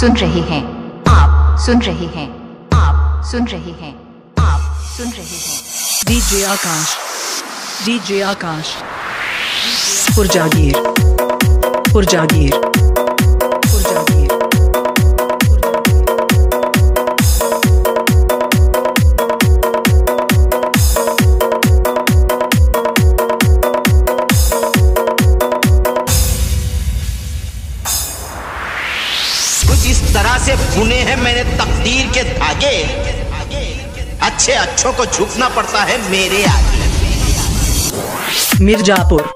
सुन रहे हैं। आप सुन रहे हैं। आप सुन रहे हैं। आप सुन रहे हैं। डीजे आकाश। डीजे आकाश। पुरजागीर। पुरजागीर। तरह से बुने हैं मैंने तकदीर के धागे अच्छे अच्छों को झुकना पड़ता है मेरे आगे मिर्जापुर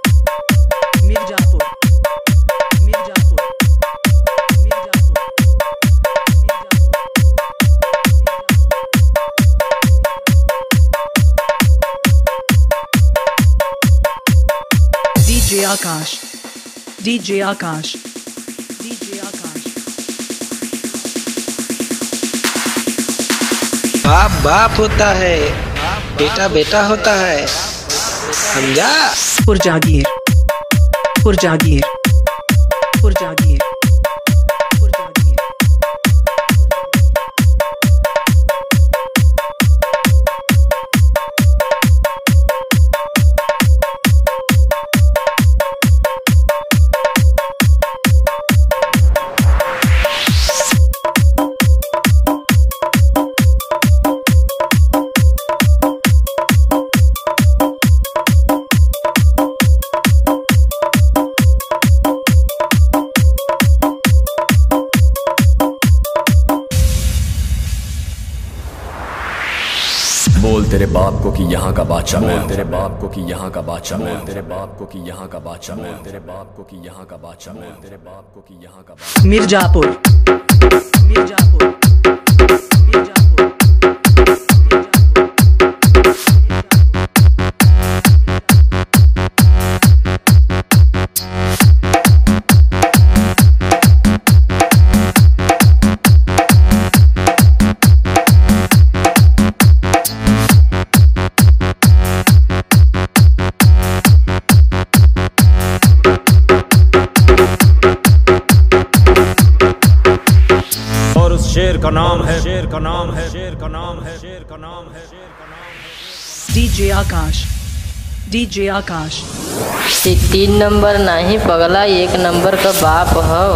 आकाश डीजे आकाश डीजे आकाश बाप बाप होता है, बेटा बेटा होता है, समझा? पुर जागीर पुर जागीर पुर जागीर बोल तेरे बाप को कि यहाँ का बादशाह मैं तेरे बाप को कि यहाँ का बादशाह मैं तेरे बाप को कि यहाँ का बादशाह मैं तेरे बाप को कि यहाँ का बादशाह मैं तेरे बाप को कि यहाँ का मिर्जापुर। Mirzapur. और उस शेर का नाम है। शेर का नाम है। शेर का नाम है। शेर का नाम है। शेर का नाम है। डीजे आकाश। डीजे आकाश। ये तीन नंबर नहीं पगला एक नंबर का बाप हो।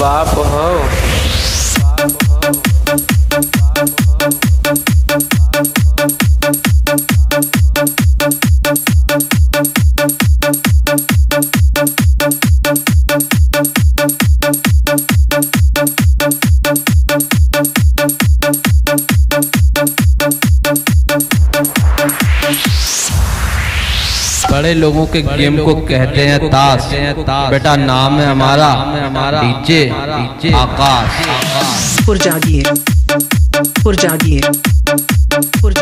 बाप हो। बड़े लोगों के बड़े गेम को कहते हैं ताश बेटा नाम है हमारा हमारा DJ Akash Purjagir. Purjagir. Purjagir.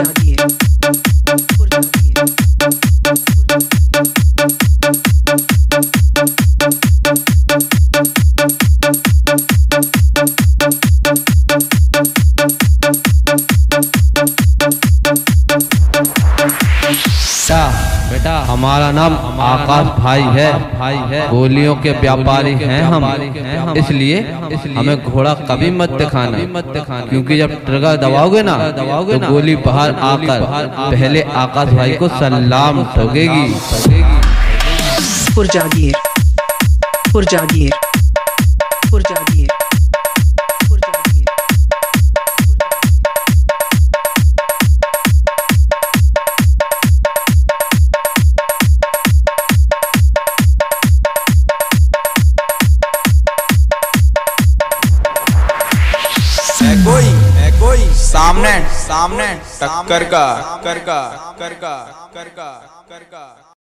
हमारा नाम आकाश भाई है। भाई है गोलियों के व्यापारी हैं हम। इसलिए हमें घोड़ा कभी मत दिखाना। मत दिखाना क्योंकि जब ट्रगर दबाओगे ना दबाओगे तो गोली बाहर आकर पहले आकाश भाई को सलाम ठोकेगी। पुर Purjagir. सामने सामने टक्कर का कर का कर का कर का कर का।